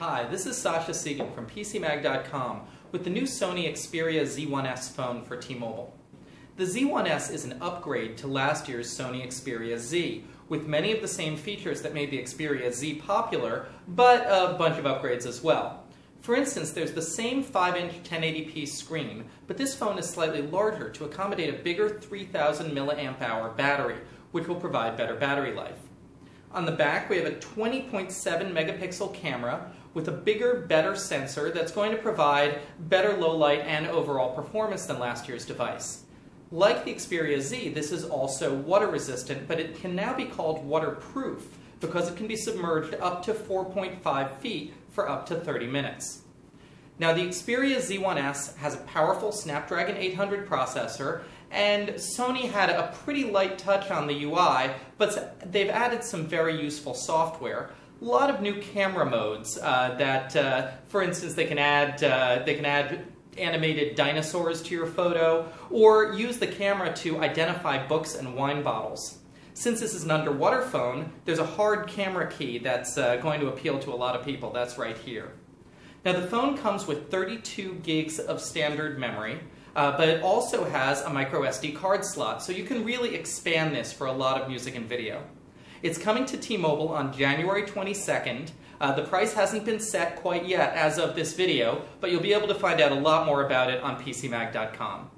Hi, this is Sascha Segan from PCMag.com with the new Sony Xperia Z1S phone for T-Mobile. The Z1S is an upgrade to last year's Sony Xperia Z, with many of the same features that made the Xperia Z popular, but a bunch of upgrades as well. For instance, there's the same 5-inch 1080p screen, but this phone is slightly larger to accommodate a bigger 3000 mAh battery, which will provide better battery life. On the back, we have a 20.7 megapixel camera with a bigger, better sensor that's going to provide better low light and overall performance than last year's device. Like the Xperia Z, this is also water resistant, but it can now be called waterproof because it can be submerged up to 4.5 feet for up to 30 minutes. Now the Xperia Z1S has a powerful Snapdragon 800 processor and Sony had a pretty light touch on the UI, but they've added some very useful software. A lot of new camera modes uh, that, uh, for instance, they can add uh, they can add animated dinosaurs to your photo, or use the camera to identify books and wine bottles. Since this is an underwater phone, there's a hard camera key that's uh, going to appeal to a lot of people. That's right here. Now the phone comes with 32 gigs of standard memory, uh, but it also has a micro SD card slot, so you can really expand this for a lot of music and video. It's coming to T-Mobile on January 22nd. Uh, the price hasn't been set quite yet as of this video, but you'll be able to find out a lot more about it on PCMag.com.